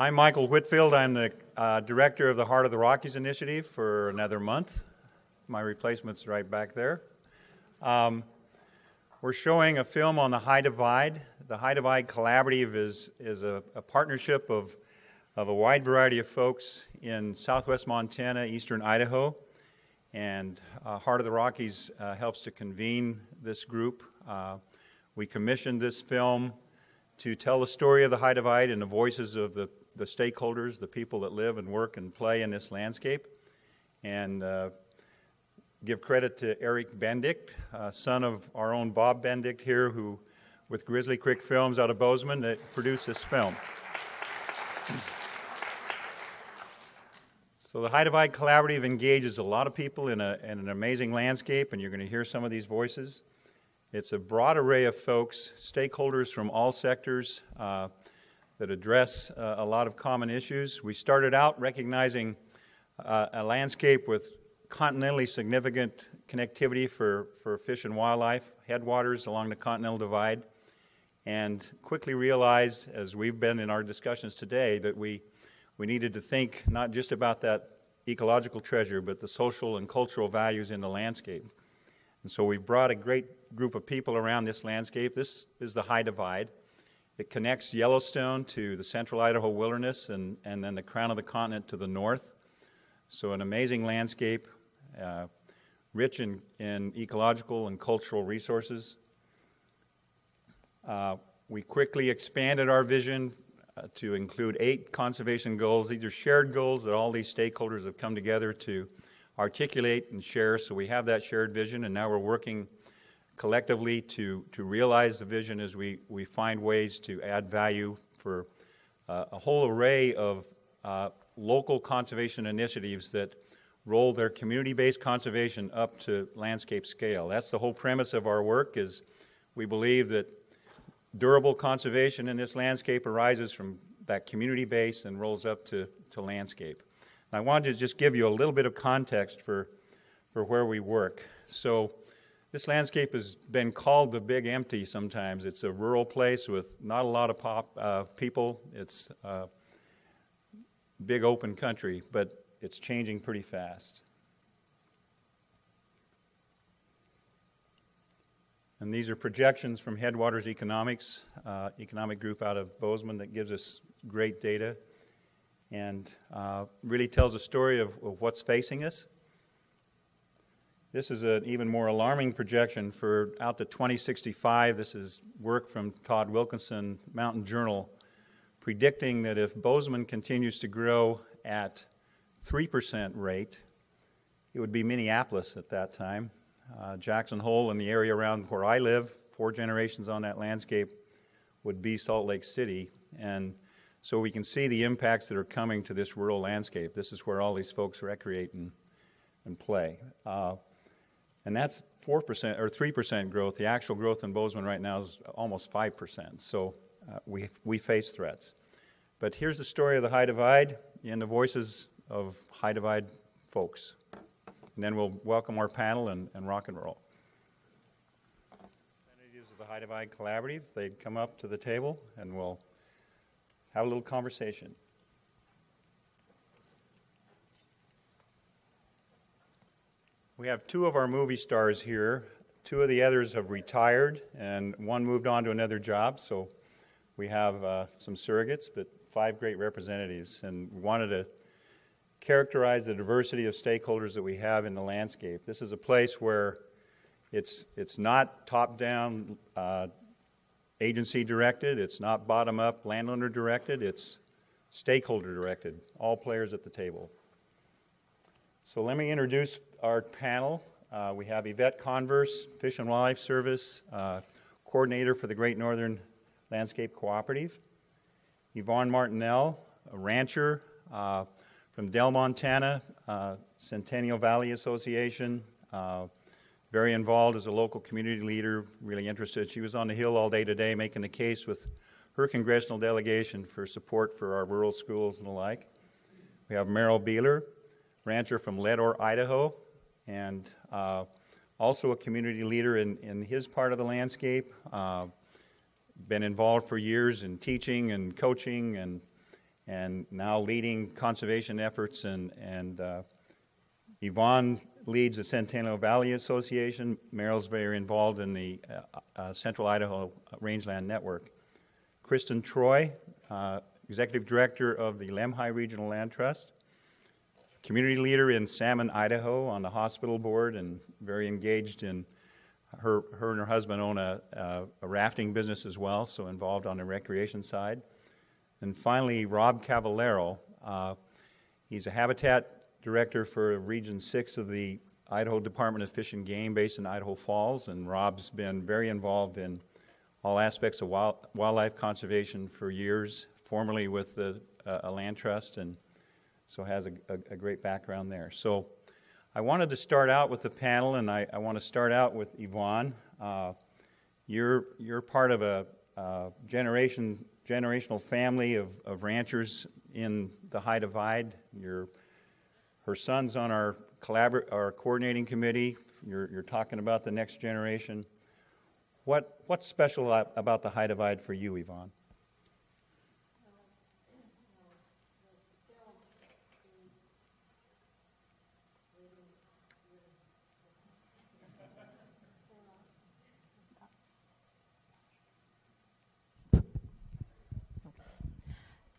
I'm Michael Whitfield. I'm the uh, director of the Heart of the Rockies initiative for another month. My replacement's right back there. Um, we're showing a film on the High Divide. The High Divide Collaborative is, is a, a partnership of, of a wide variety of folks in southwest Montana, eastern Idaho, and uh, Heart of the Rockies uh, helps to convene this group. Uh, we commissioned this film to tell the story of the High Divide in the voices of the the stakeholders, the people that live and work and play in this landscape. And uh, give credit to Eric Bendick, uh, son of our own Bob Bendick here, who, with Grizzly Creek Films out of Bozeman, that produced this film. So the High Divide Collaborative engages a lot of people in, a, in an amazing landscape, and you're going to hear some of these voices. It's a broad array of folks, stakeholders from all sectors, uh, that address uh, a lot of common issues. We started out recognizing uh, a landscape with continentally significant connectivity for, for fish and wildlife, headwaters along the Continental Divide, and quickly realized, as we've been in our discussions today, that we, we needed to think not just about that ecological treasure, but the social and cultural values in the landscape. And so we've brought a great group of people around this landscape. This is the High Divide. It connects Yellowstone to the central Idaho wilderness and, and then the crown of the continent to the north. So, an amazing landscape, uh, rich in, in ecological and cultural resources. Uh, we quickly expanded our vision uh, to include eight conservation goals. These are shared goals that all these stakeholders have come together to articulate and share. So, we have that shared vision, and now we're working collectively to, to realize the vision as we, we find ways to add value for uh, a whole array of uh, local conservation initiatives that roll their community-based conservation up to landscape scale. That's the whole premise of our work is we believe that durable conservation in this landscape arises from that community base and rolls up to, to landscape. And I wanted to just give you a little bit of context for, for where we work. So this landscape has been called the Big Empty sometimes. It's a rural place with not a lot of pop, uh, people. It's uh, big open country, but it's changing pretty fast. And these are projections from Headwaters Economics, uh, economic group out of Bozeman that gives us great data and uh, really tells a story of, of what's facing us. This is an even more alarming projection for out to 2065. This is work from Todd Wilkinson, Mountain Journal, predicting that if Bozeman continues to grow at 3% rate, it would be Minneapolis at that time. Uh, Jackson Hole and the area around where I live, four generations on that landscape, would be Salt Lake City. And so we can see the impacts that are coming to this rural landscape. This is where all these folks recreate and, and play. Uh, and that's 4% or 3% growth. The actual growth in Bozeman right now is almost 5%. So uh, we, we face threats. But here's the story of the High Divide in the voices of High Divide folks. And then we'll welcome our panel and, and rock and roll. Representatives of the High Divide Collaborative, they'd come up to the table and we'll have a little conversation. We have two of our movie stars here. Two of the others have retired, and one moved on to another job. So we have uh, some surrogates, but five great representatives. And wanted to characterize the diversity of stakeholders that we have in the landscape. This is a place where it's, it's not top down uh, agency directed, it's not bottom up landowner directed, it's stakeholder directed, all players at the table. So let me introduce our panel. Uh, we have Yvette Converse, Fish and Wildlife Service, uh, coordinator for the Great Northern Landscape Cooperative. Yvonne Martinell, a rancher uh, from Dell, Montana, uh, Centennial Valley Association, uh, very involved as a local community leader, really interested. She was on the Hill all day today making the case with her congressional delegation for support for our rural schools and the like. We have Merrill Beyeler, rancher from Leadore, Idaho, and uh, also a community leader in, in his part of the landscape. Uh, been involved for years in teaching and coaching and, and now leading conservation efforts. And, and uh, Yvonne leads the Centennial Valley Association. Merrill's very involved in the uh, uh, Central Idaho Rangeland Network. Kristin Troy, uh, Executive Director of the Lemhi Regional Land Trust. Community leader in Salmon, Idaho on the hospital board and very engaged in her, her and her husband own a, a, a rafting business as well, so involved on the recreation side. And finally, Rob Cavallaro. Uh, he's a habitat director for Region 6 of the Idaho Department of Fish and Game based in Idaho Falls. And Rob's been very involved in all aspects of wild, wildlife conservation for years, formerly with the uh, a land trust, and so has a, a, a, great background there. So I wanted to start out with the panel, and I, I want to start out with Yvonne. Uh, you're, you're part of a uh, generation generational family of, of ranchers in the High Divide. Your, her son's on our, collabor- our coordinating committee. You're, you're talking about the next generation. What, what's special about the High Divide for you, Yvonne?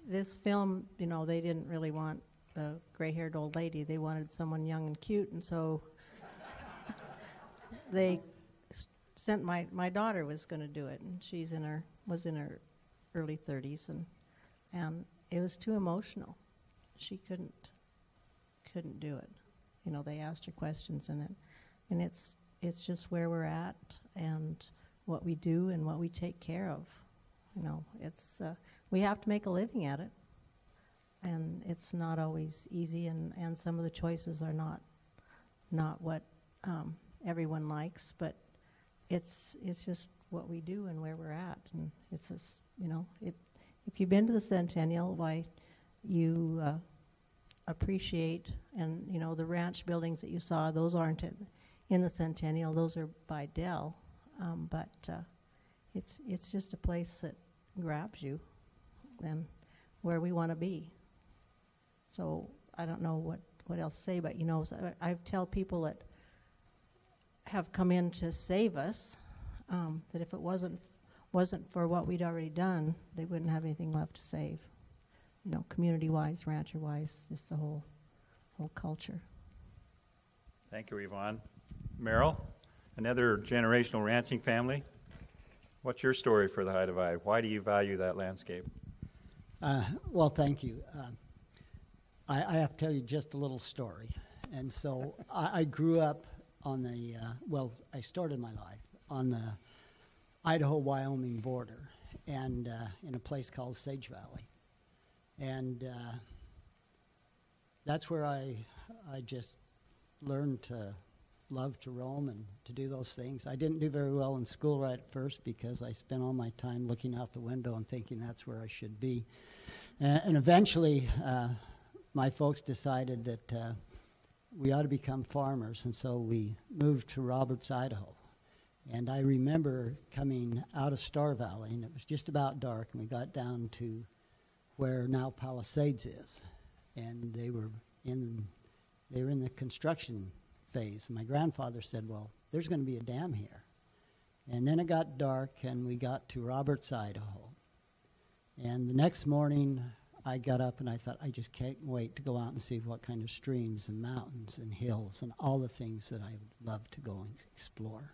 This film, you know, they didn't really want a gray-haired old lady. They wanted someone young and cute, and so they sent my my daughter was going to do it, and she's in her was in her early 30s, and and it was too emotional. She couldn't couldn't do it. You know, they asked her questions, and it and it's it's just where we're at and what we do and what we take care of. You know, it's uh, we have to make a living at it. And it's not always easy, and, and some of the choices are not not what um, everyone likes, but it's it's just what we do and where we're at, and it's just you know it. If you've been to the Centennial, why you uh, appreciate and you know the ranch buildings that you saw, those aren't in, the Centennial; those are by Dell. Um, but uh, it's it's just a place that grabs you and where we want to be. So I don't know what, what else to say, but you know, so I, I, tell people that have come in to save us um, that if it wasn't wasn't for what we'd already done, they wouldn't have anything left to save. You know, community-wise, rancher-wise, just the whole whole culture. Thank you, Yvonne. Merrill, another generational ranching family. What's your story for the High Divide? Why do you value that landscape? Uh, well, thank you. Uh, I, I, have to tell you just a little story. And so I, I, grew up on the, uh, well, I started my life on the Idaho Wyoming border and uh, in a place called Sage Valley. And uh, that's where I, I just learned to love to roam and to do those things. I didn't do very well in school right at first because I spent all my time looking out the window and thinking that's where I should be. And, and eventually, uh, my folks decided that uh, we ought to become farmers, and so we moved to Roberts, Idaho. And I remember coming out of Star Valley, and it was just about dark, and we got down to where now Palisades is, and they were in they were in the construction phase. And my grandfather said, Well, there's going to be a dam here. And then it got dark, and we got to Roberts, Idaho. And the next morning, I got up and I thought, I just can't wait to go out and see what kind of streams and mountains and hills and all the things that I would love to go and explore.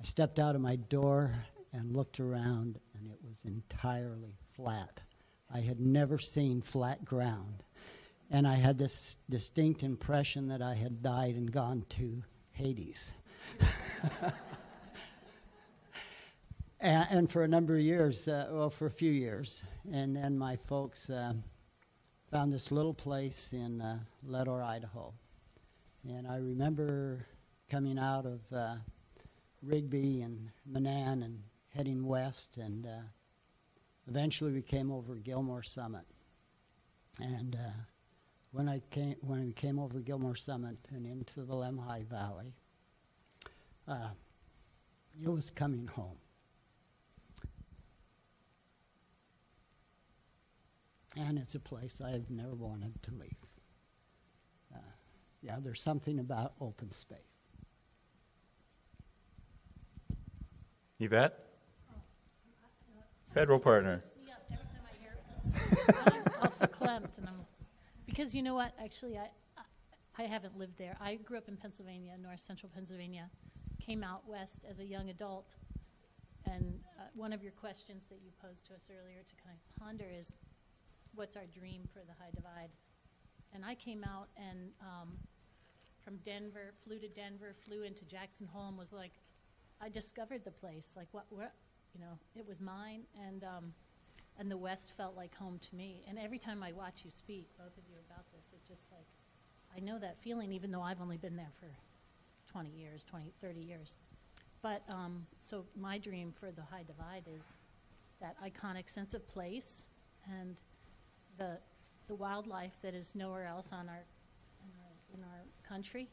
I stepped out of my door and looked around, and it was entirely flat. I had never seen flat ground and I had this distinct impression that I had died and gone to Hades. and, and, for a number of years, uh, well, for a few years, and then my folks uh, found this little place in uh, Leadore, Idaho. And I remember coming out of uh, Rigby and Menan and heading west, and uh, eventually we came over Gilmore Summit. And uh, when I came when we came over Gilmore Summit and into the Lemhi Valley, uh, it was coming home. and it's a place I've never wanted to leave. Uh, yeah, there's something about open space. Yvette? Federal partner. Yeah, every time I hear I'm all verklempt, and I'm because you know what? Actually, I, I haven't lived there. I grew up in Pennsylvania, North Central Pennsylvania. Came out west as a young adult, and uh, one of your questions that you posed to us earlier to kind of ponder is, what's our dream for the High Divide? And I came out and um, from Denver, flew to Denver, flew into Jackson Hole, and was like, I discovered the place. Like what, where, you know, it was mine, and um, and the West felt like home to me. And every time I watch you speak, both of you, about this, it's just like I know that feeling, even though I've only been there for 20 years, 20, 30 years. But um, so my dream for the High Divide is that iconic sense of place and the the wildlife that is nowhere else on our in our, in our country.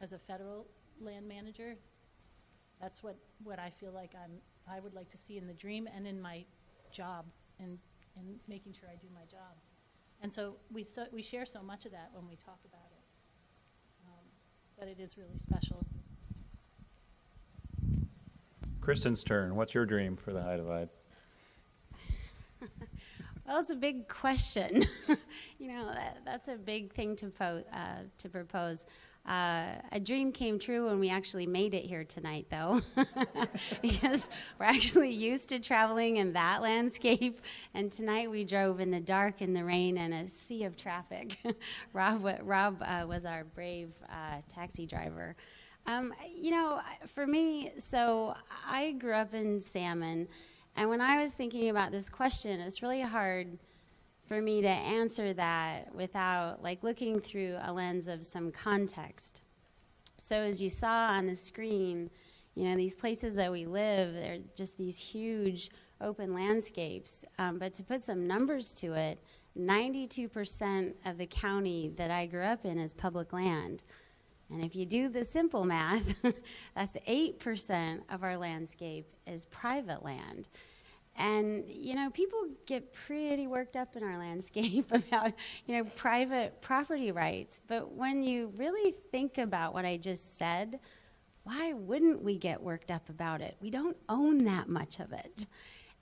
As a federal land manager, that's what, what I feel like I'm, I would like to see in the dream and in my job and, and making sure I do my job. And so we, so we share so much of that when we talk about it. Um, but it is really special. Kristin's turn. What's your dream for the High Divide? Well, it's a big question. you know, that, that's a big thing to, po- uh, to propose. Uh, a dream came true when we actually made it here tonight, though, because we're actually used to traveling in that landscape. And tonight we drove in the dark, in the rain, and a sea of traffic. Rob, Rob uh, was our brave uh, taxi driver. Um, you know, for me, so I grew up in Salmon. And when I was thinking about this question, it's really hard for me to answer that without like looking through a lens of some context. So as you saw on the screen, you know, these places that we live, they're just these huge open landscapes. Um, but to put some numbers to it, 92% of the county that I grew up in is public land. And if you do the simple math, that's 8% of our landscape is private land. And, you know, people get pretty worked up in our landscape about, you know, private property rights. But when you really think about what I just said, why wouldn't we get worked up about it? We don't own that much of it.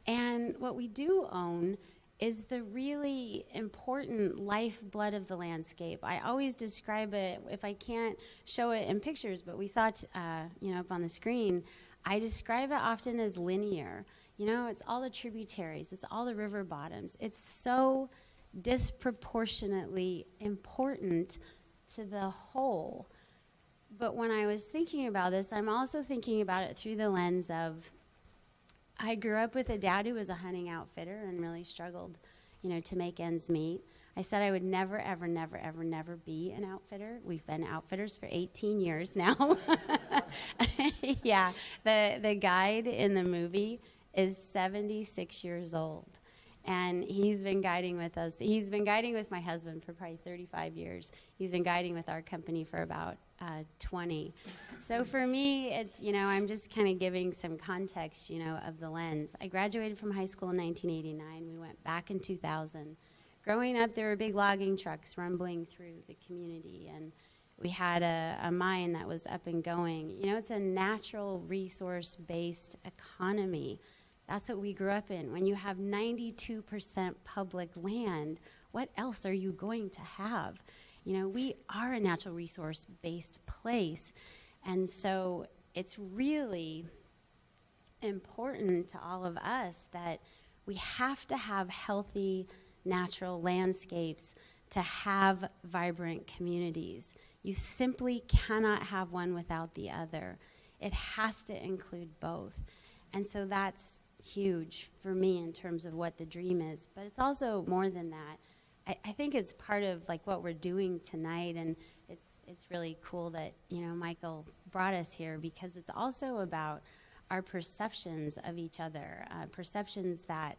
And what we do own is the really important lifeblood of the landscape. I always describe it, if I can't show it in pictures, but we saw it, uh, you know, up on the screen, I describe it often as linear. You know, it's all the tributaries, it's all the river bottoms. It's so disproportionately important to the whole. But when I was thinking about this, I'm also thinking about it through the lens of I grew up with a dad who was a hunting outfitter and really struggled, you know, to make ends meet. I said I would never, ever, never, ever, never be an outfitter. We've been outfitters for 18 years now. yeah, the the guide in the movie is 76 years old, and he's been guiding with us. He's been guiding with my husband for probably 35 years. He's been guiding with our company for about uh, 20. So for me, it's, you know, I'm just kind of giving some context, you know, of the lens. I graduated from high school in 1989. We went back in 2000. Growing up, there were big logging trucks rumbling through the community, and we had a, a mine that was up and going. You know, it's a natural resource based economy. That's what we grew up in. When you have 92% public land, what else are you going to have? You know, we are a natural resource based place. And so it's really important to all of us that we have to have healthy natural landscapes to have vibrant communities. You simply cannot have one without the other. It has to include both. And so that's huge for me in terms of what the dream is. But it's also more than that. I, I think it's part of like what we're doing tonight and it's it's really cool that, you know, Michael brought us here because it's also about our perceptions of each other, uh, perceptions that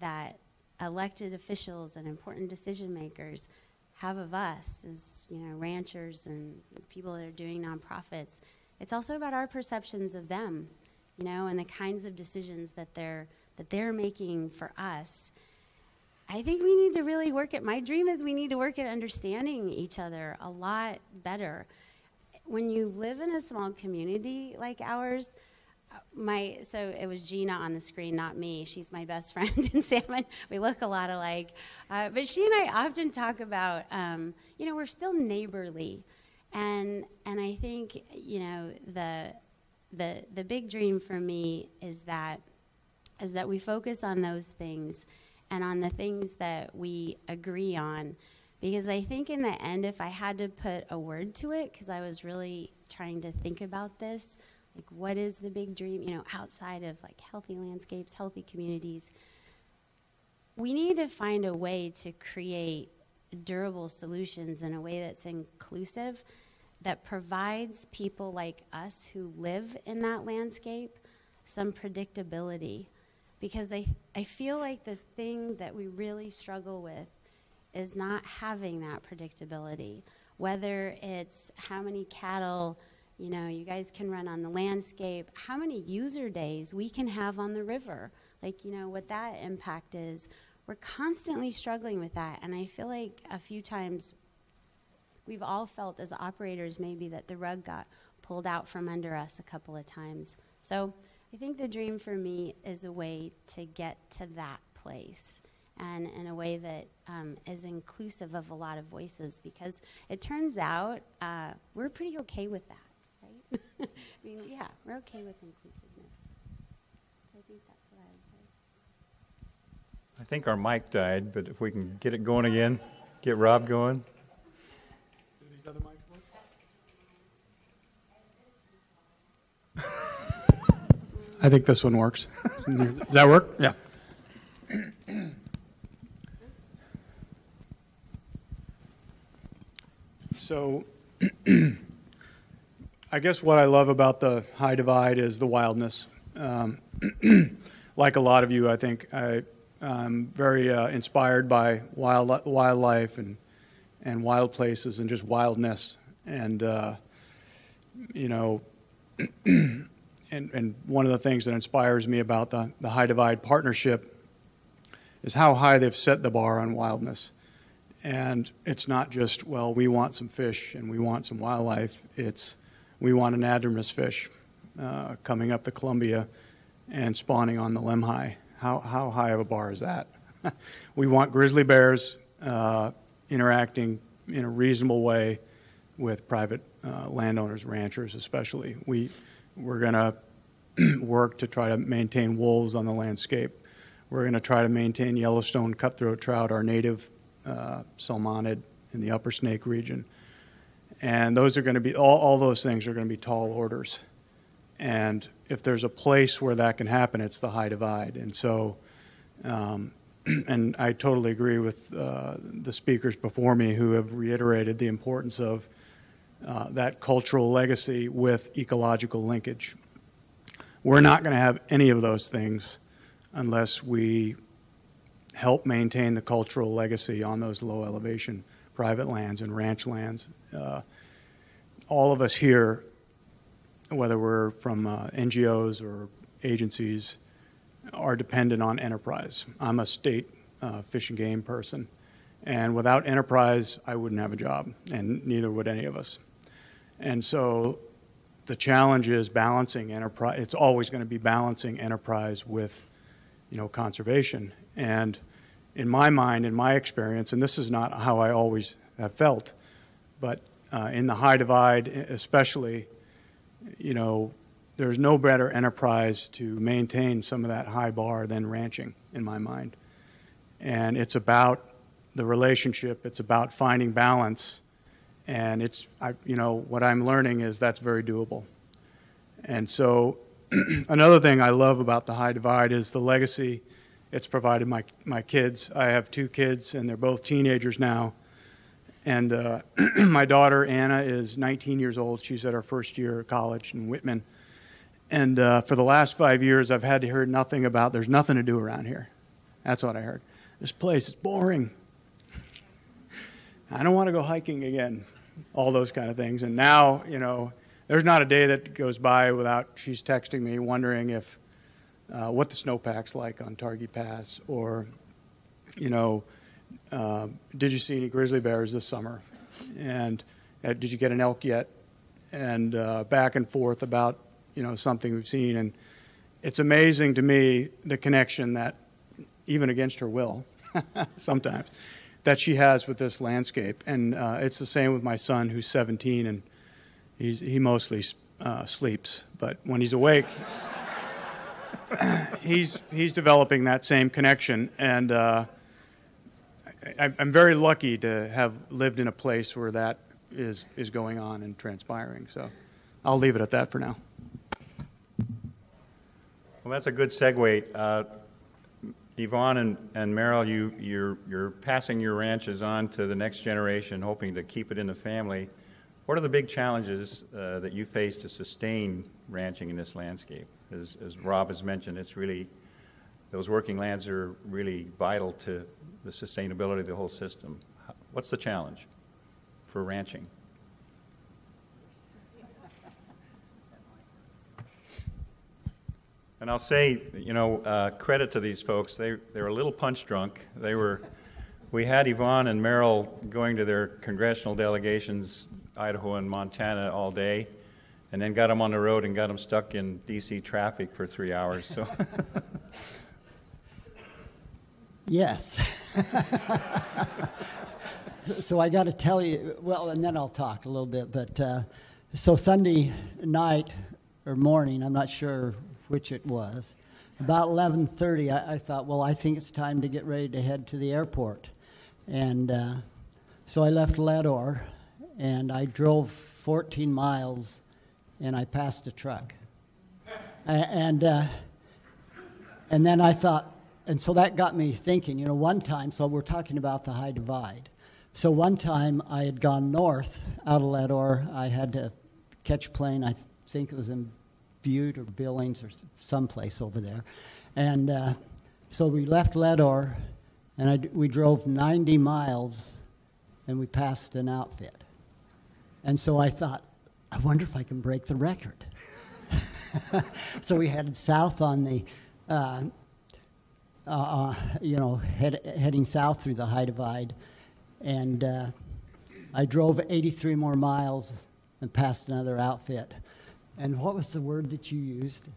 that elected officials and important decision makers have of us as you know ranchers and people that are doing nonprofits. It's also about our perceptions of them, you know, and the kinds of decisions that they're that they're making for us. I think we need to really work at my dream is we need to work at understanding each other a lot better. When you live in a small community like ours, my so it was Gina on the screen, not me. She's my best friend in Salmon. We look a lot alike, uh, but she and I often talk about, um, you know, we're still neighborly, and and I think you know the the the big dream for me is that is that we focus on those things and on the things that we agree on. Because I think in the end, if I had to put a word to it, because I was really trying to think about this, like what is the big dream, you know, outside of like healthy landscapes, healthy communities, we need to find a way to create durable solutions in a way that's inclusive, that provides people like us who live in that landscape some predictability because I, I feel like the thing that we really struggle with is not having that predictability. Whether it's how many cattle, you know, you guys can run on the landscape, how many user days we can have on the river, like, you know, what that impact is. We're constantly struggling with that. And I feel like a few times we've all felt as operators maybe that the rug got pulled out from under us a couple of times. So I think the dream for me is a way to get to that place and in a way that um, is inclusive of a lot of voices because it turns out uh, we're pretty okay with that, right? I mean, yeah, we're okay with inclusiveness. So I think that's what I would say. I think our mic died, but if we can get it going again, get Rob going. I think this one works. Does that work? Yeah. So, I guess what I love about the High Divide is the wildness. Um, like a lot of you, I think I, am very uh, inspired by wild, wildlife and and wild places and just wildness. And uh, you know, and, and one of the things that inspires me about the, the High Divide partnership is how high they've set the bar on wildness. And it's not just, well, we want some fish and we want some wildlife. It's we want anadromous fish uh, coming up the Columbia and spawning on the Lemhi. How, how high of a bar is that? we want grizzly bears uh, interacting in a reasonable way with private uh, landowners, ranchers especially. We, we're going to work to try to maintain wolves on the landscape. We're going to try to maintain Yellowstone cutthroat trout, our native uh, salmonid in the upper snake region. And those are going to be, all, all those things are going to be tall orders. And if there's a place where that can happen, it's the high divide. And so, um, and I totally agree with uh, the speakers before me who have reiterated the importance of uh, that cultural legacy with ecological linkage. We're not going to have any of those things unless we help maintain the cultural legacy on those low elevation private lands and ranch lands. Uh, all of us here, whether we're from uh, NGOs or agencies, are dependent on enterprise. I'm a state uh, fish and game person, and without enterprise, I wouldn't have a job, and neither would any of us. And so the challenge is balancing enterprise. It's always going to be balancing enterprise with, you know, conservation. And in my mind, in my experience, and this is not how I always have felt, but uh, in the high divide, especially, you know, there's no better enterprise to maintain some of that high bar than ranching, in my mind. And it's about the relationship, it's about finding balance. And it's, I, you know, what I'm learning is that's very doable. And so, another thing I love about the high divide is the legacy it's provided my, my kids. I have two kids, and they're both teenagers now. And uh, my daughter, Anna, is 19 years old. She's at her first year of college in Whitman. And uh, for the last five years, I've had to hear nothing about there's nothing to do around here. That's what I heard. This place is boring. I don't want to go hiking again. All those kind of things. And now, you know, there's not a day that goes by without she's texting me wondering if uh, what the snowpack's like on Targhee Pass or you know, uh, did you see any grizzly bears this summer? And uh, did you get an elk yet? And uh, back and forth about, you know, something we've seen. And it's amazing to me the connection that, even against her will, sometimes, that she has with this landscape. And uh, it's the same with my son, who's 17, and he's, he mostly uh, sleeps. But when he's awake, he's, he's developing that same connection. And uh, I, I'm very lucky to have lived in a place where that is, is going on and transpiring. So I'll leave it at that for now. Well, that's a good segue. Uh, Yvonne and, and Merrill, you, you're, you're passing your ranches on to the next generation, hoping to keep it in the family. What are the big challenges uh, that you face to sustain ranching in this landscape? As, as Rob has mentioned, it's really, those working lands are really vital to the sustainability of the whole system. What's the challenge for ranching? And I'll say, you know, uh, credit to these folks. They they're a little punch drunk. They were. We had Yvonne and Merrill going to their congressional delegations, Idaho and Montana, all day, and then got them on the road and got them stuck in D.C. traffic for three hours. So. Yes. so, so I got to tell you, well, and then I'll talk a little bit. But uh, so Sunday night or morning, I'm not sure which it was. About 11:30, I, I thought, well, I think it's time to get ready to head to the airport, and uh, so I left Leadore, and I drove 14 miles, and I passed a truck, and uh, and then I thought, and so that got me thinking, you know, one time, so we're talking about the high divide. So one time I had gone north out of Leadore. I had to catch a plane, I th- think it was in Butte or Billings or someplace over there. And uh, so we left Leadore and I we drove 90 miles and we passed an outfit. And so I thought, I wonder if I can break the record. so we headed south on the uh, uh, you know, head, heading south through the High Divide, and uh, I drove 83 more miles and passed another outfit. And what was the word that you used?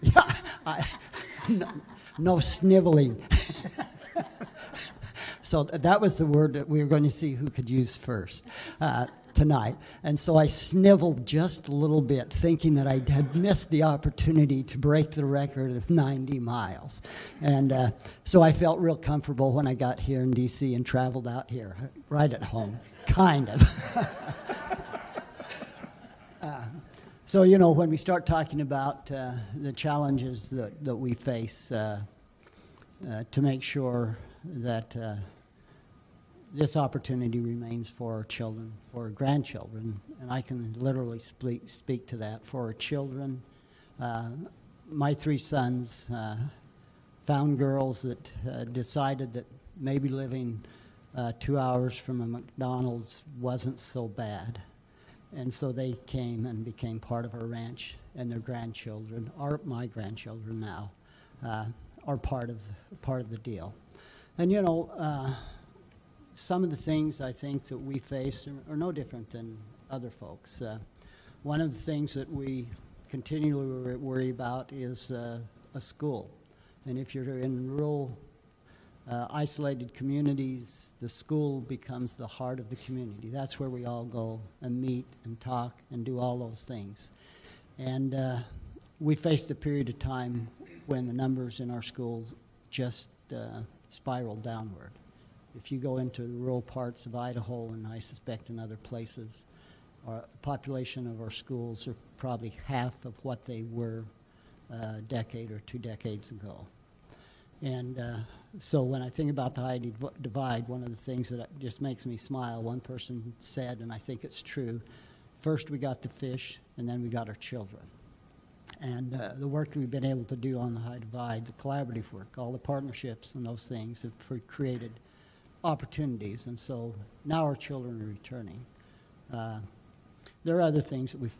Yeah, I, no, no sniveling. so that was the word that we were going to see who could use first uh, tonight. And so I sniveled just a little bit, thinking that I had missed the opportunity to break the record of 90 miles. And uh, so I felt real comfortable when I got here in D.C. and traveled out here, right at home, kind of. So, you know, when we start talking about uh, the challenges that, that we face uh, uh, to make sure that uh, this opportunity remains for our children, for our grandchildren, and I can literally speak, speak to that for our children. Uh, my three sons uh, found girls that decided that maybe living two hours from a McDonald's wasn't so bad. And so they came and became part of our ranch, and their grandchildren, are my grandchildren now, uh, are part of, the, part of the deal. And you know, uh, some of the things I think that we face are, are no different than other folks. Uh, one of the things that we continually worry about is uh, a school. And if you're in rural, uh, isolated communities, the school becomes the heart of the community. That's where we all go and meet and talk and do all those things. And uh, we faced a period of time when the numbers in our schools just uh, spiraled downward. If you go into the rural parts of Idaho, and I suspect in other places, our population of our schools are probably half of what they were uh, a decade or two decades ago. And uh, so when I think about the high divide, one of the things that just makes me smile, one person said, and I think it's true, first we got the fish, and then we got our children. And uh, the work we've been able to do on the high divide, the collaborative work, all the partnerships and those things have created opportunities. And so now our children are returning. Uh, there are other things that we,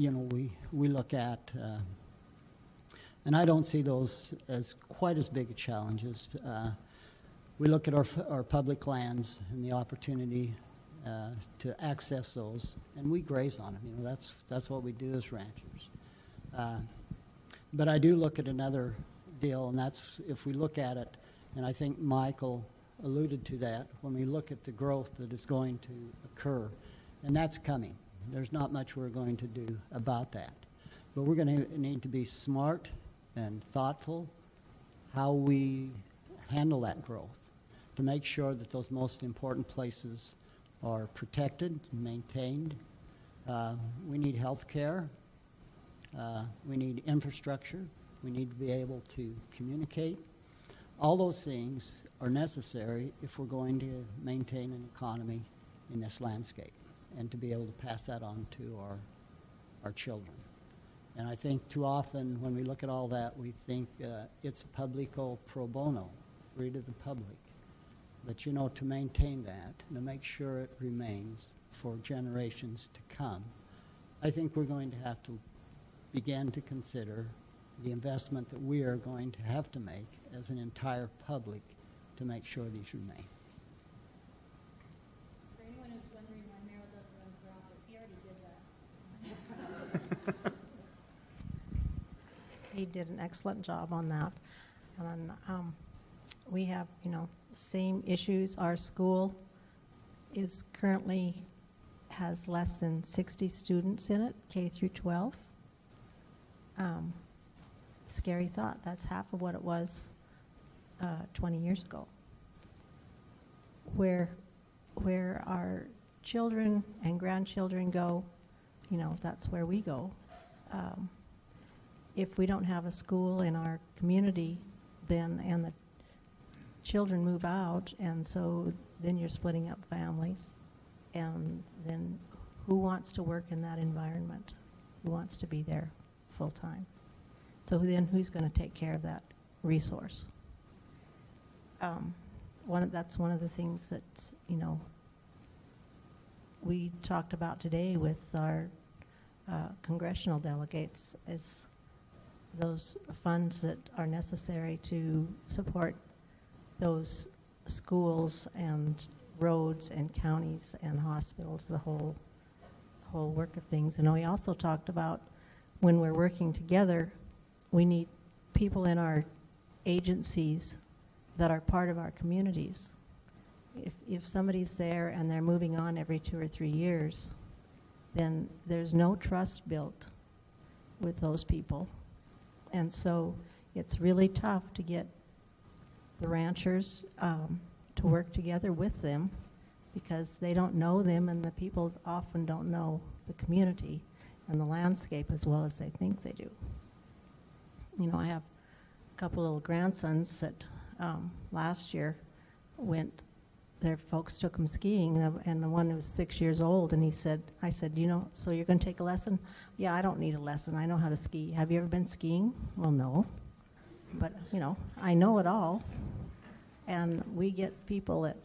you know, we, we look at. Uh, And I don't see those as quite as big a challenges. Uh, we look at our, our public lands and the opportunity uh, to access those, and we graze on them. You know, that's, that's what we do as ranchers. Uh, but I do look at another deal, and that's if we look at it, and I think Michael alluded to that, when we look at the growth that is going to occur, and that's coming. There's not much we're going to do about that. But we're going to need to be smart and thoughtful how we handle that growth to make sure that those most important places are protected, and maintained. Uh, we need health care. Uh, we need infrastructure. We need to be able to communicate. All those things are necessary if we're going to maintain an economy in this landscape and to be able to pass that on to our, our children. And I think too often when we look at all that, we think uh, it's publico pro bono, free to the public. But you know, to maintain that, and to make sure it remains for generations to come, I think we're going to have to begin to consider the investment that we are going to have to make as an entire public to make sure these remain. For anyone who's wondering why Merrill doesn't run for office, he already did that. He did an excellent job on that. And um, we have, you know, same issues. Our school is currently has less than 60 students in it, K through 12. Um, scary thought. That's half of what it was uh, 20 years ago. Where, where our children and grandchildren go, you know, that's where we go. Um, if we don't have a school in our community, then, and the children move out, and so then you're splitting up families. And then who wants to work in that environment? Who wants to be there full time? So then who's going to take care of that resource? Um, one of, that's one of the things that, you know, we talked about today with our uh, congressional delegates is those funds that are necessary to support those schools and roads and counties and hospitals, the whole, whole work of things. And we also talked about when we're working together, we need people in our agencies that are part of our communities. If, if somebody's there and they're moving on every two or three years, then there's no trust built with those people. And so it's really tough to get the ranchers um, to work together with them because they don't know them and the people often don't know the community and the landscape as well as they think they do. You know, I have a couple little grandsons that um, last year went, their folks took them skiing, and the one was six years old, and he said, I said, you know, so you're going to take a lesson? Yeah, I don't need a lesson. I know how to ski. Have you ever been skiing? Well, no. But, you know, I know it all. And we get people that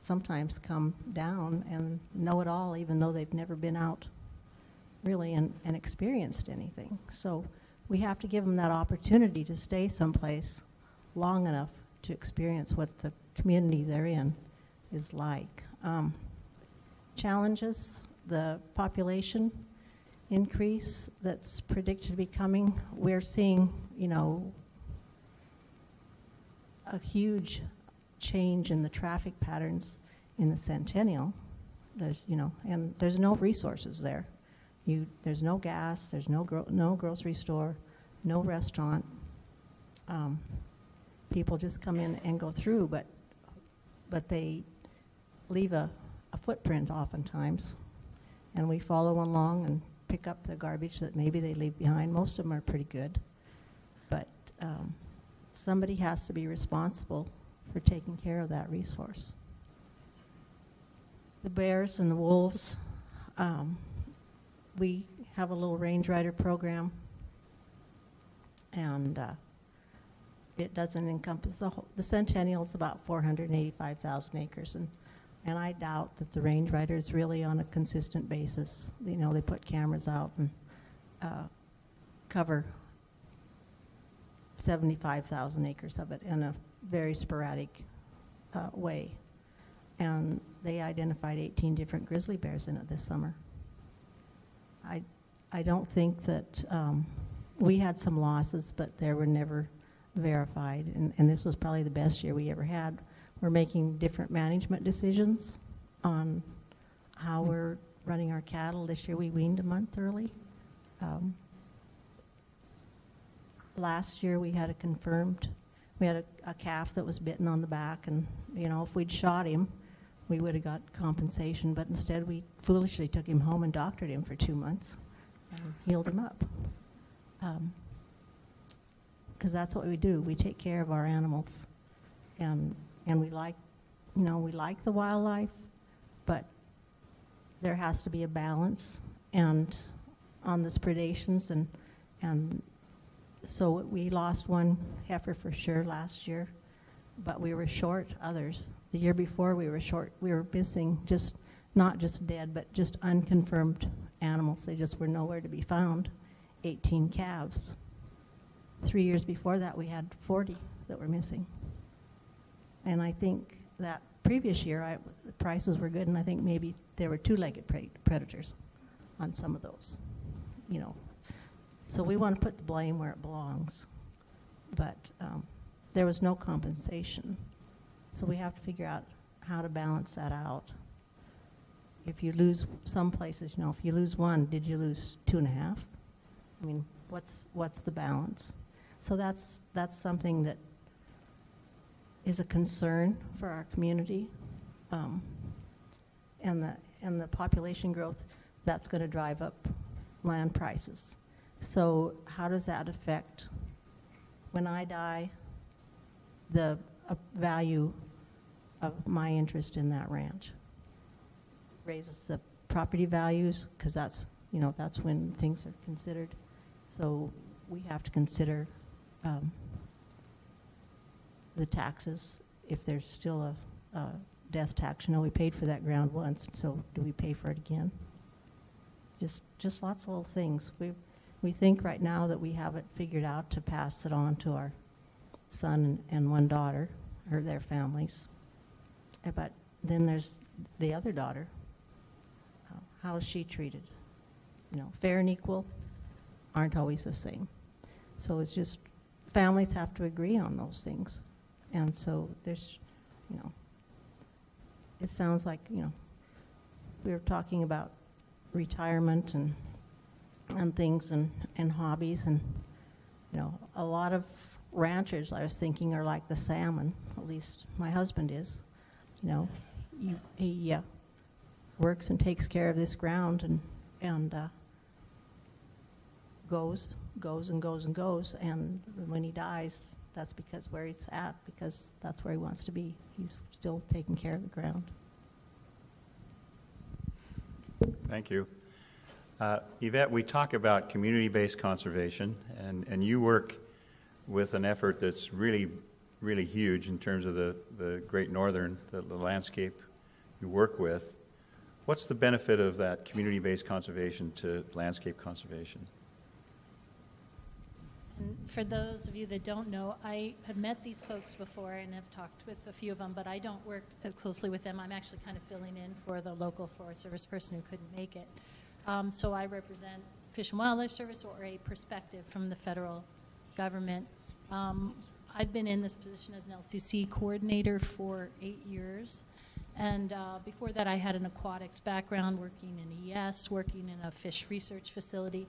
sometimes come down and know it all, even though they've never been out really and, and experienced anything. So we have to give them that opportunity to stay someplace long enough to experience what the community they're in is like. Um, challenges, the population increase that's predicted to be coming. We're seeing, you know, a huge change in the traffic patterns in the Centennial. There's, you know, and there's no resources there. You, there's no gas, there's no, gro- no grocery store, no restaurant. Um, people just come in and go through, but, but they leave a, a footprint oftentimes. And we follow along and pick up the garbage that maybe they leave behind. Most of them are pretty good. But um, somebody has to be responsible for taking care of that resource. The bears and the wolves, um, we have a little range rider program, and uh, it doesn't encompass the whole. The Centennial is about 485,000 acres, and and I doubt that the range riders really on a consistent basis. You know, they put cameras out and uh, cover 75,000 acres of it in a very sporadic uh, way. And they identified 18 different grizzly bears in it this summer. I, I don't think that, um, we had some losses, but they were never verified, and, and this was probably the best year we ever had. We're making different management decisions on how we're running our cattle. This year, we weaned a month early. Um, Last year, we had a confirmed, we had a, a calf that was bitten on the back, and, you know, if we'd shot him, we would have got compensation, but instead, we foolishly took him home and doctored him for two months and healed him up. Because that's what we do, we take care of our animals, and, and we like, you know, we like the wildlife, but there has to be a balance, and on this predations, and, and so we lost one heifer for sure last year, but we were short others. The year before, we were short, we were missing just, not just dead, but just unconfirmed animals. They just were nowhere to be found. 18 calves. Three years before that, we had 40 that were missing. And I think that previous year, I, the prices were good, and I think maybe there were two-legged pre- predators on some of those, you know. So we want to put the blame where it belongs. But um, there was no compensation. So we have to figure out how to balance that out. If you lose some places, you know, if you lose one, did you lose two and a half? I mean, what's, what's the balance? So that's, that's something that is a concern for our community. Um, and the, and the population growth, that's going to drive up land prices. So how does that affect, when I die, the uh, value of my interest in that ranch? Raises the property values, because that's, you know, that's when things are considered. So we have to consider um, the taxes, if there's still a, a death tax. You know, we paid for that ground once, so do we pay for it again? Just, just lots of little things. We, we think right now that we have it figured out to pass it on to our son and one daughter, or their families. Uh, But then there's the other daughter. How is she treated? You know, fair and equal aren't always the same. So it's just, families have to agree on those things. And so there's, you know, it sounds like, you know, we were talking about retirement and, and things and, and hobbies and, you know, a lot of ranchers, I was thinking, are like the salmon, at least my husband is. You know, you, he uh, works and takes care of this ground and, and uh, goes, goes and goes and goes. And when he dies, that's because where he's at, because that's where he wants to be. He's still taking care of the ground. Thank you. Uh, Yvette, we talk about community-based conservation, and, and you work with an effort that's really, really huge in terms of the, the Great Northern, the, the landscape you work with. What's the benefit of that community-based conservation to landscape conservation? And for those of you that don't know, I have met these folks before and have talked with a few of them, but I don't work closely with them. I'm actually kind of filling in for the local Forest Service person who couldn't make it. Um, so I represent Fish and Wildlife Service or a perspective from the federal government. Um, I've been in this position as an LCC coordinator for eight years. And uh, before that, I had an aquatics background, working in ES, working in a fish research facility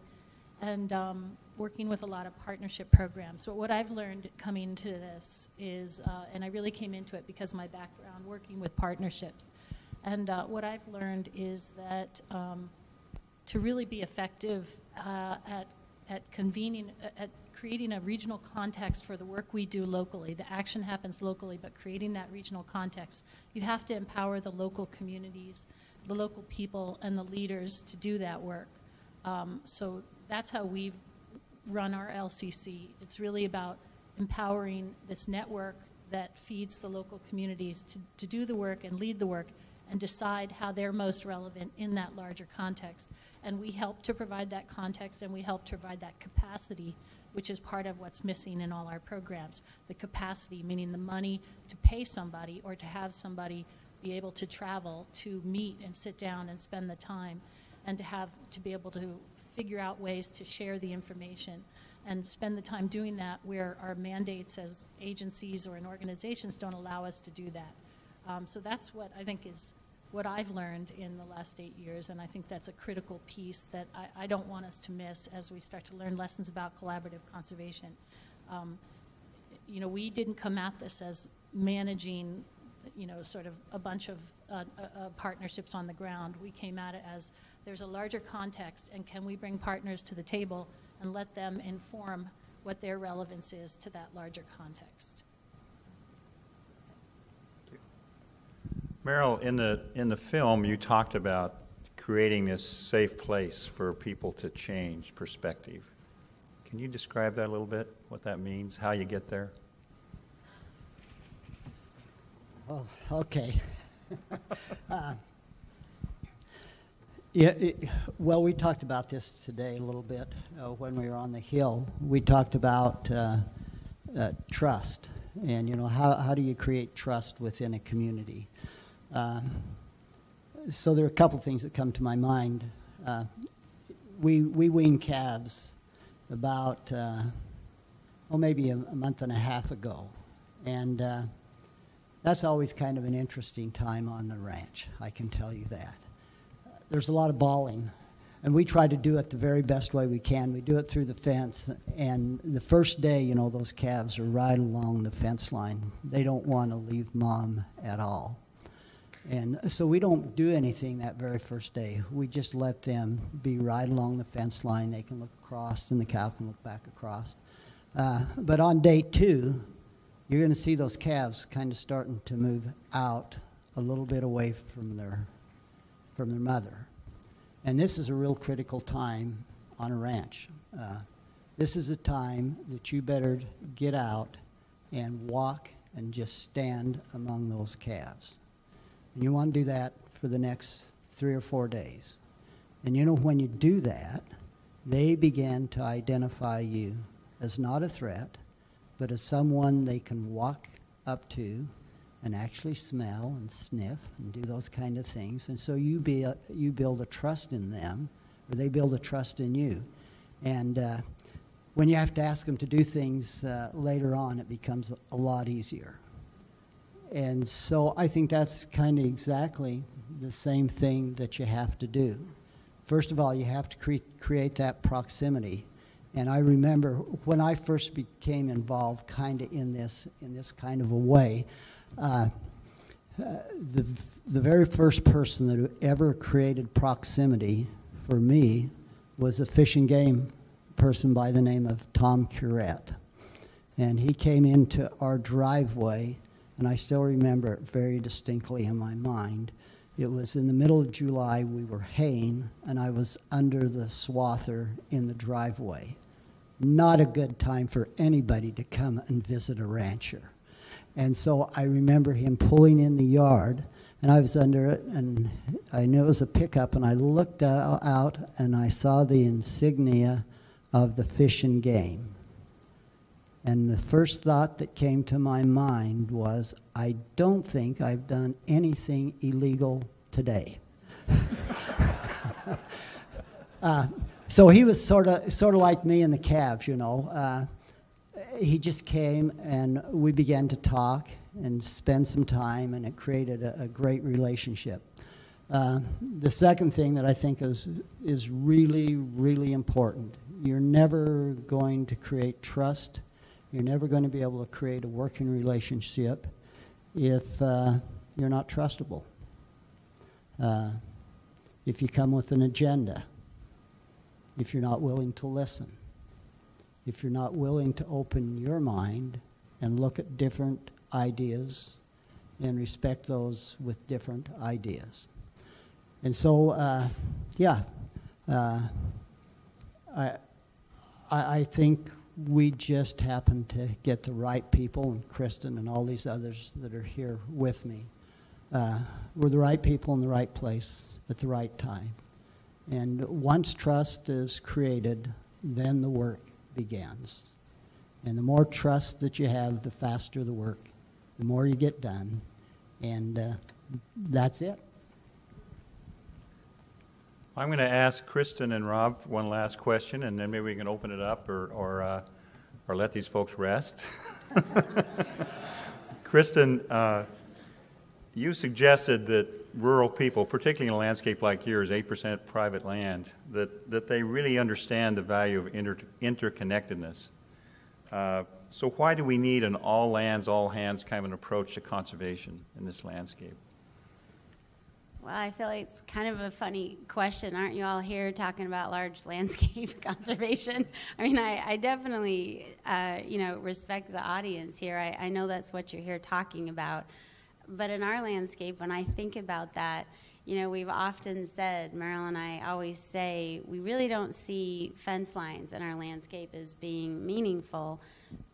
and um, working with a lot of partnership programs. So what I've learned coming to this is, uh, and I really came into it because my background working with partnerships, and uh, what I've learned is that um, to really be effective uh, at at convening, at creating a regional context for the work we do locally. The action happens locally, but creating that regional context, you have to empower the local communities, the local people, and the leaders to do that work. Um, so that's how we run our LCC. It's really about empowering this network that feeds the local communities to, to do the work and lead the work and decide how they're most relevant in that larger context. And we help to provide that context and we help to provide that capacity, which is part of what's missing in all our programs. The capacity, meaning the money to pay somebody or to have somebody be able to travel to meet and sit down and spend the time and to have to be able to figure out ways to share the information and spend the time doing that where our mandates as agencies or in organizations don't allow us to do that. Um, so that's what I think is what I've learned in the last eight years, and I think that's a critical piece that I, I don't want us to miss as we start to learn lessons about collaborative conservation. Um, you know, we didn't come at this as managing, you know, sort of a bunch of uh, uh, uh, partnerships on the ground. We came at it as there's a larger context, and can we bring partners to the table and let them inform what their relevance is to that larger context? Merrill, in the, in the film, you talked about creating this safe place for people to change perspective. Can you describe that a little bit, what that means, how you get there? Oh, okay. uh, yeah, it, well, we talked about this today a little bit uh, when we were on the Hill. We talked about uh, uh trust, and you know how how do you create trust within a community? Uh, so there are a couple things that come to my mind. Uh, we we wean calves about oh maybe a, a, month and a half ago, and that's always kind of an interesting time on the ranch, I can tell you that. There's a lot of bawling, and we try to do it the very best way we can. We do it through the fence, and the first day, you know, those calves are right along the fence line. They don't want to leave mom at all. And so we don't do anything that very first day. We just let them be right along the fence line. They can look across, and the cow can look back across. Uh, but on day two, you're going to see those calves kind of starting to move out a little bit away from their from their mother. And this is a real critical time on a ranch. Uh, this is a time that you better get out and walk and just stand among those calves. And you want to do that for the next three or four days. And you know, when you do that, they begin to identify you as not a threat, but as someone they can walk up to and actually smell and sniff and do those kind of things. And so you, be a, you build a trust in them, or they build a trust in you. And uh, when you have to ask them to do things uh, later on, it becomes a lot easier. And so I think that's kind of exactly the same thing that you have to do. First of all, you have to cre- create that proximity and I remember when I first became involved, kind of in this in this kind of a way. Uh, uh, the the very first person that ever created proximity for me was a fish and game person by the name of Tom Curette, and he came into our driveway, and I still remember it very distinctly in my mind. It was in the middle of July. We were haying, and I was under the swather in the driveway not a good time for anybody to come and visit a rancher. And so I remember him pulling in the yard, and I was under it, and I knew it was a pickup, and I looked out and I saw the insignia of the fish and game. And the first thought that came to my mind was, I don't think I've done anything illegal today. uh, so he was sort of sort of like me and the calves, you know. Uh, he just came and we began to talk and spend some time, and it created a, a great relationship. Uh, the second thing that I think is is really really important. You're never going to create trust. You're never going to be able to create a working relationship if uh, you're not trustable. Uh, if you come with an agenda if you're not willing to listen, if you're not willing to open your mind and look at different ideas and respect those with different ideas. And so, uh, yeah, uh, I, I think we just happen to get the right people, and Kristin and all these others that are here with me. uh, we're the right people in the right place at the right time. And once trust is created, then the work begins. And the more trust that you have, the faster the work, the more you get done. And uh, that's it. I'm going to ask Kristin and Rob one last question, and then maybe we can open it up or, or, uh, or let these folks rest. Kristin, uh, you suggested that rural people, particularly in a landscape like yours, 8% private land, that, that they really understand the value of inter- interconnectedness. Uh, so, why do we need an all lands, all hands kind of an approach to conservation in this landscape? Well, I feel like it's kind of a funny question. Aren't you all here talking about large landscape conservation? I mean, I, I definitely, uh, you know, respect the audience here. I, I know that's what you're here talking about. But in our landscape, when I think about that, you know, we've often said, Merrill and I always say, we really don't see fence lines in our landscape as being meaningful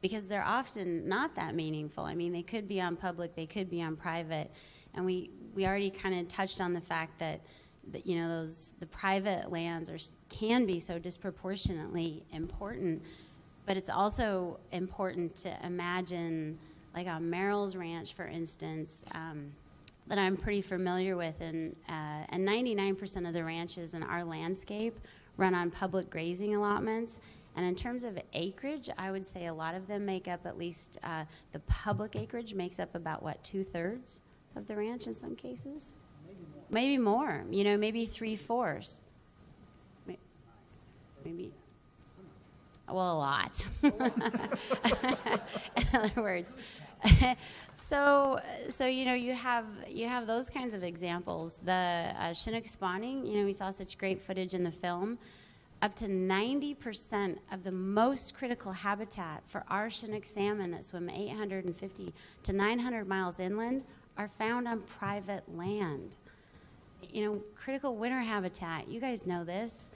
because they're often not that meaningful. I mean, they could be on public, they could be on private. And we, we already kind of touched on the fact that, that you know, those, the private lands are, can be so disproportionately important. But it's also important to imagine, like on Merrill's Ranch, for instance, um, that I'm pretty familiar with, and, uh, and 99% of the ranches in our landscape run on public grazing allotments. And in terms of acreage, I would say a lot of them make up at least uh, the public acreage makes up about what two thirds of the ranch in some cases, maybe more. Maybe more. You know, maybe three fourths. Maybe well, a lot. in other words, so so you know you have you have those kinds of examples. The uh, Chinook spawning, you know, we saw such great footage in the film. Up to 90% of the most critical habitat for our Chinook salmon that swim 850 to 900 miles inland are found on private land. You know, critical winter habitat, you guys know this,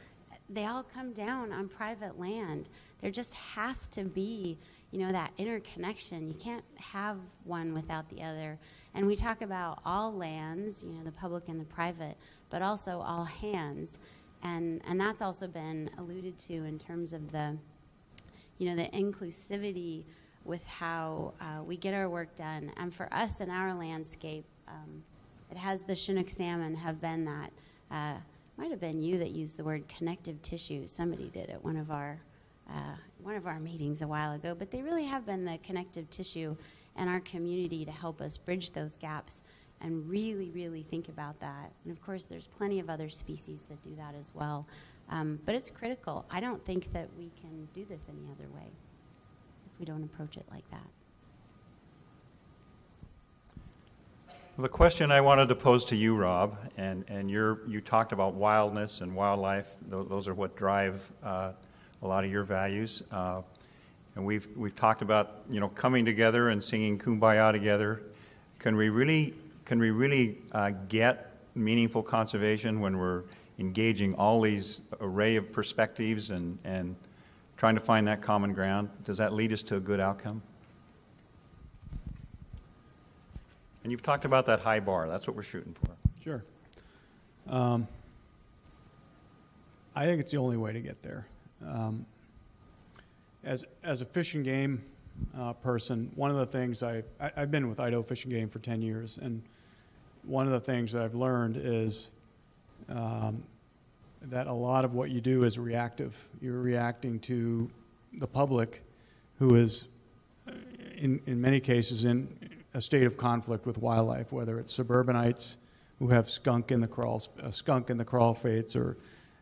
they all come down on private land. There just has to be, you know, that interconnection. You can't have one without the other. And we talk about all lands, you know, the public and the private, but also all hands. And, and that's also been alluded to in terms of the, you know, the inclusivity with how uh, we get our work done. And for us in our landscape, um, it has the Chinook salmon have been that. Uh, might have been you that used the word connective tissue. Somebody did at one of our uh, one of our meetings a while ago. But they really have been the connective tissue in our community to help us bridge those gaps and really, really think about that. And of course, there's plenty of other species that do that as well. Um, but it's critical. I don't think that we can do this any other way if we don't approach it like that. The question I wanted to pose to you, Rob, and, and you talked about wildness and wildlife. Those, those are what drive uh, a lot of your values. Uh, and we've, we've talked about, you know, coming together and singing Kumbaya together. Can we really, can we really uh, get meaningful conservation when we're engaging all these array of perspectives and, and trying to find that common ground? Does that lead us to a good outcome? And you've talked about that high bar. That's what we're shooting for. Sure. Um, I think it's the only way to get there. Um, as, as a fish and game uh, person, one of the things I, I, have been with Idaho Fish and Game for 10 years, and one of the things that I've learned is um, that a lot of what you do is reactive. You're reacting to the public who is, uh, in, in many cases, in a state of conflict with wildlife, whether it's suburbanites who have skunk in the crawl, uh, skunk in the crawl fates or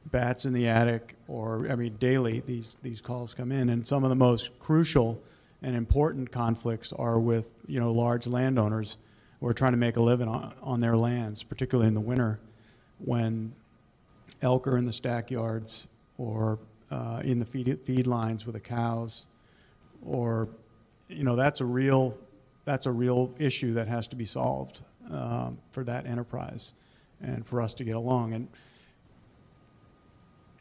bats in the attic, or I mean, daily these these calls come in, and some of the most crucial and important conflicts are with you know large landowners who are trying to make a living on, on their lands, particularly in the winter, when elk are in the stackyards or uh, in the feed feed lines with the cows, or you know that's a real that's a real issue that has to be solved um, for that enterprise and for us to get along. And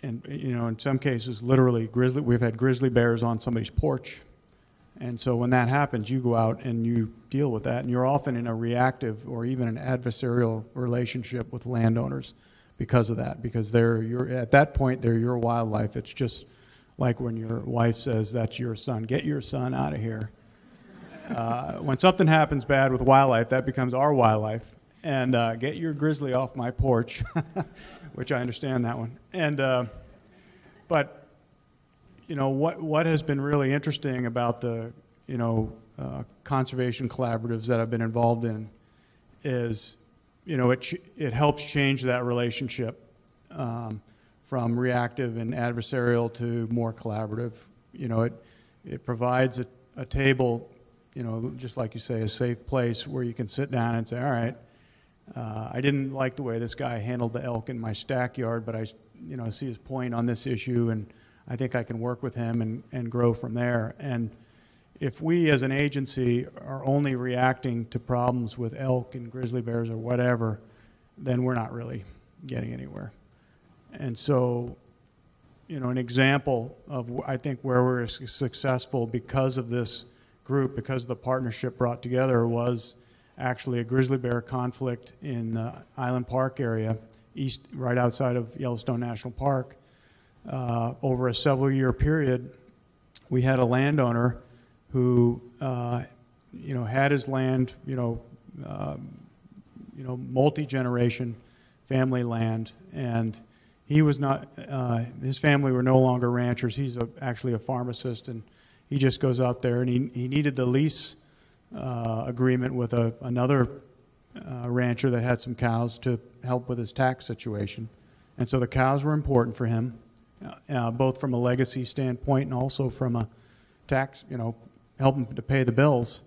and you know, in some cases, literally grizzly. We've had grizzly bears on somebody's porch And so when that happens, you go out and you deal with that, and you're often in a reactive or even an adversarial relationship with landowners because of that. Because they're your at that point they're your wildlife. It's just like when your wife says that's your son, get your son out of here. Uh, when something happens bad with wildlife, that becomes our wildlife. And uh, get your grizzly off my porch, which I understand that one. And uh, but you know what what has been really interesting about the you know uh, conservation collaboratives that I've been involved in is you know it it helps change that relationship um, from reactive and adversarial to more collaborative. You know it it provides a, a table you know just like you say a safe place where you can sit down and say all right. Uh, I didn't like the way this guy handled the elk in my stack yard, but I, you know, see his point on this issue, and I think I can work with him and, and grow from there. And if we as an agency are only reacting to problems with elk and grizzly bears or whatever, then we're not really getting anywhere. And so, you know, an example of I think where we're successful because of this group, because of the partnership brought together was actually a grizzly bear conflict in the Island Park area, east, right outside of Yellowstone National Park. Uh, over a several year period, we had a landowner who, uh, you know, had his land, you know, um, you know, multi generation family land, and he was not. Uh, his family were no longer ranchers. He's a, actually a pharmacist, and he just goes out there, and he he needed the lease uh, agreement with a, another uh, rancher that had some cows to help with his tax situation. And so the cows were important for him, uh, uh, both from a legacy standpoint and also from a tax, you know, help him to pay the bills.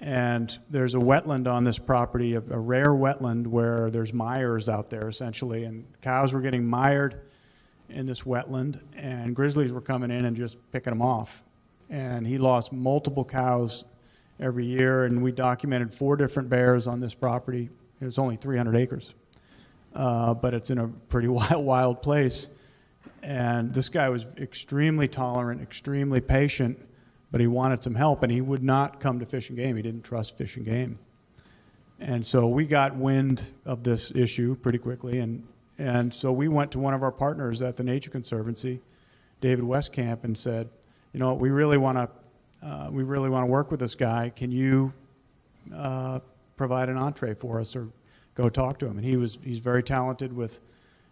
And there's a wetland on this property, a, a rare wetland where there's mires out there essentially, and cows were getting mired in this wetland, and grizzlies were coming in and just picking them off. And he lost multiple cows every year, and we documented four different bears on this property. It was only 300 acres, uh, but it's in a pretty wild, wild place. And this guy was extremely tolerant, extremely patient, but he wanted some help, and he would not come to Fish and Game. He didn't trust Fish and Game. And so we got wind of this issue pretty quickly, and, and so we went to one of our partners at the Nature Conservancy, David Westcamp, and said, you know, we really want to uh, we really want to work with this guy. Can you uh, provide an entree for us or go talk to him? And he was he's very talented with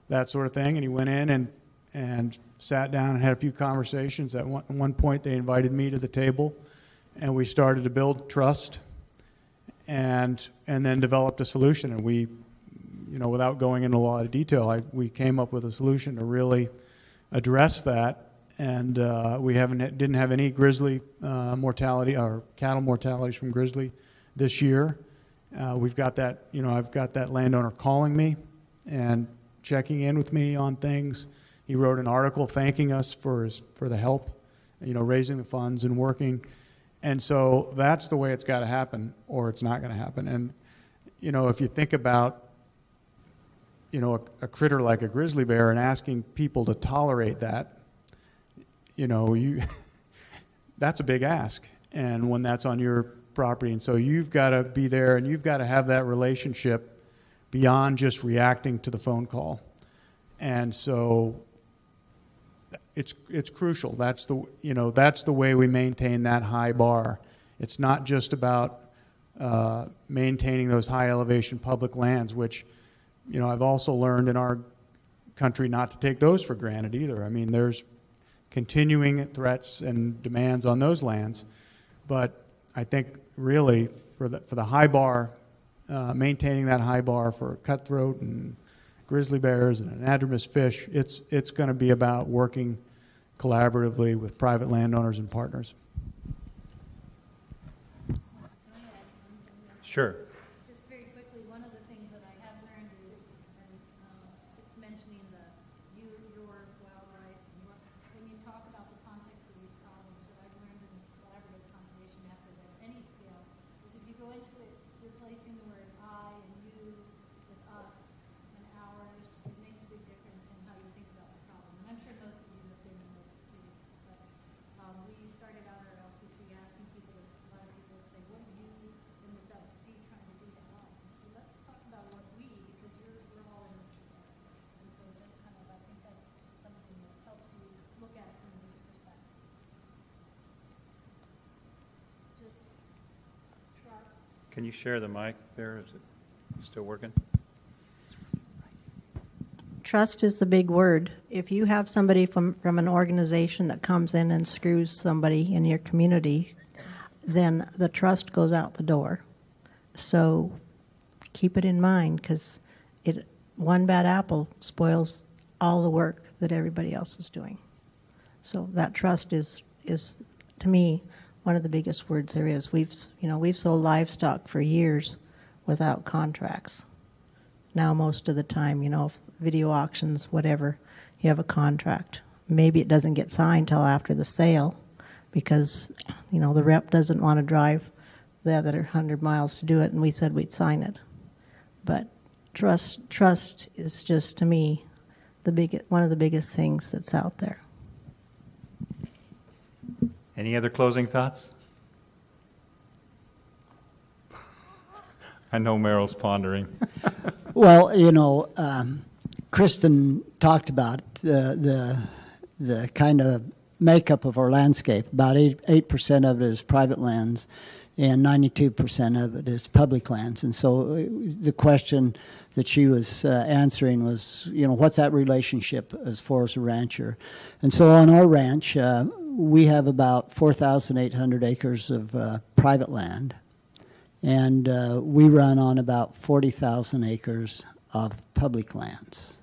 that sort of thing. And he went in and and sat down and had a few conversations. At one, one point, they invited me to the table, and we started to build trust, and and then developed a solution. And we, you know, without going into a lot of detail, I, we came up with a solution to really address that and uh, we haven't didn't have any grizzly uh, mortality or cattle mortalities from grizzly this year. Uh, we've got that, you know, I've got that landowner calling me and checking in with me on things. He wrote an article thanking us for his, for the help, you know, raising the funds and working. And so that's the way it's got to happen, or it's not going to happen. And you know, if you think about you know a, a critter like a grizzly bear and asking people to tolerate that you know, you that's a big ask. And when that's on your property, and so you've got to be there, and you've got to have that relationship beyond just reacting to the phone call. And so it's it's crucial. That's the you know that's the way we maintain that high bar. It's not just about uh, maintaining those high elevation public lands, which you know I've also learned in our country not to take those for granted either. I mean, there's continuing threats and demands on those lands. But I think really for the, for the high bar, uh, maintaining that high bar for cutthroat and grizzly bears and anadromous fish, it's, it's going to be about working collaboratively with private landowners and partners. Sure. Just very quickly, one of the things that I have learned is, and um, just mentioning the, you, your wildlife, and what, when you talk about the context of these problems, what I've learned in this collaborative conservation effort at any scale, is if you go into it replacing the word I and you with us and ours, it makes a big difference in how you think about the problem. And I'm sure most of you have been in those experiences, but, um, we started out our LCC asking Can you share the mic there? Is it still working? Trust is the big word. If you have somebody from, from an organization that comes in and screws somebody in your community, then the trust goes out the door. So keep it in mind because it one bad apple spoils all the work that everybody else is doing. So that trust is is to me one of the biggest words there is. We've you know we've sold livestock for years without contracts. Now most of the time, you know, video auctions, whatever, you have a contract. Maybe it doesn't get signed till after the sale because you know the rep doesn't want to drive the other 100 miles to do it and we said we'd sign it. But trust trust is just to me the big one of the biggest things that's out there. Any other closing thoughts? I know Merrill's pondering. Well, you know, um, Kristin talked about the the kind of makeup of our landscape. About eight percent of it is private lands, and ninety two percent of it is public lands. And so, uh, the question that she was uh, answering was, you know, what's that relationship as far as a rancher? And so, on our ranch, uh, we have about four thousand eight hundred acres of uh, private land and uh, we run on about 40,000 acres of public lands.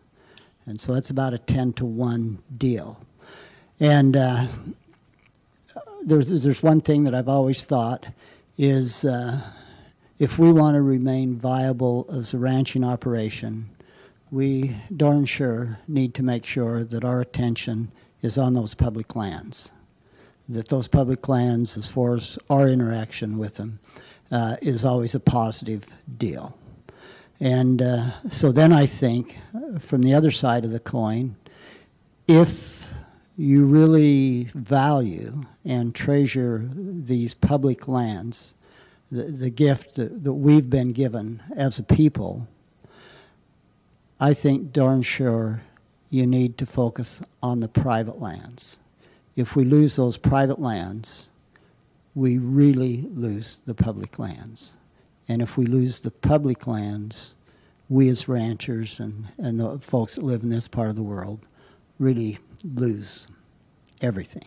And so that's about a 10 to 1 deal. And uh, there's, there's one thing that I've always thought is uh, if we want to remain viable as a ranching operation, we darn sure need to make sure that our attention is on those public lands. That those public lands, as far as our interaction with them, uh, is always a positive deal. And uh, so then I think, uh, from the other side of the coin, if you really value and treasure these public lands, the, the gift that, that we've been given as a people, I think darn sure you need to focus on the private lands. If we lose those private lands, we really lose the public lands. And if we lose the public lands, we as ranchers and, and the folks that live in this part of the world really lose everything.